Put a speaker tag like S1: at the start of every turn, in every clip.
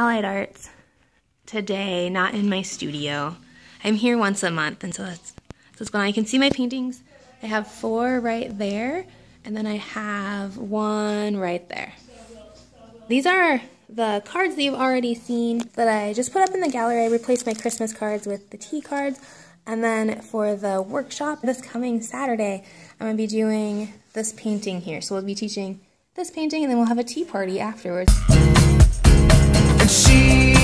S1: Allied Arts today, not in my studio. I'm here once a month, and so that's, that's what's going on. You can see my paintings. I have four right there, and then I have one right there. These are the cards that you've already seen that I just put up in the gallery. I replaced my Christmas cards with the tea cards. And then for the workshop this coming Saturday, I'm going to be doing this painting here. So we'll be teaching this painting and then we'll have a tea party afterwards. She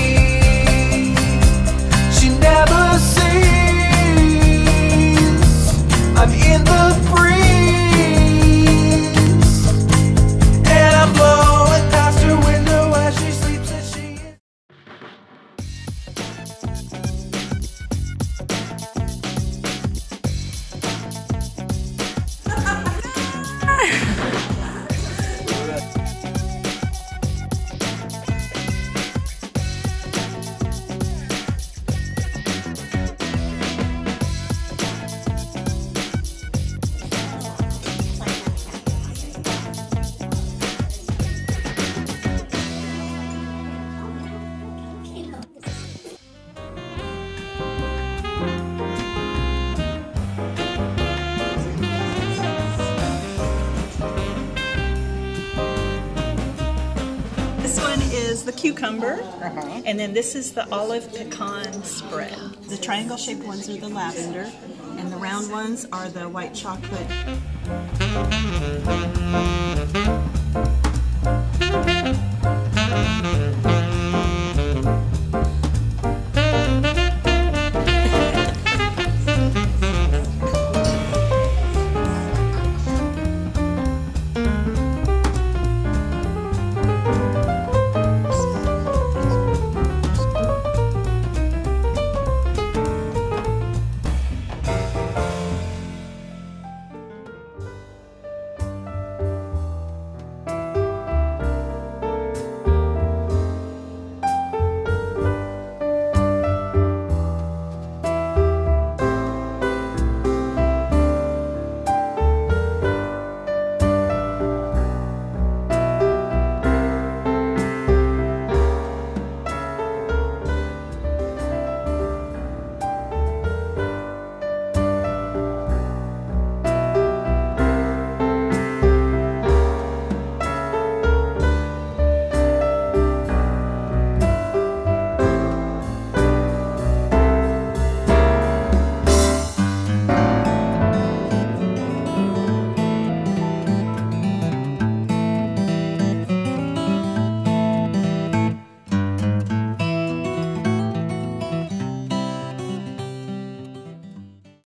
S2: is the cucumber, uh-huh. and then this is the olive pecan spread. The triangle shaped ones are the lavender, and the round ones are the white chocolate.